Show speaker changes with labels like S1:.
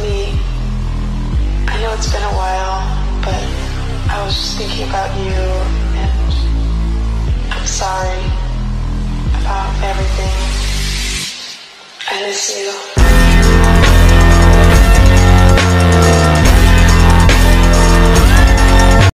S1: me. I know it's been a while, but I was just thinking about you and I'm sorry about everything. I miss you.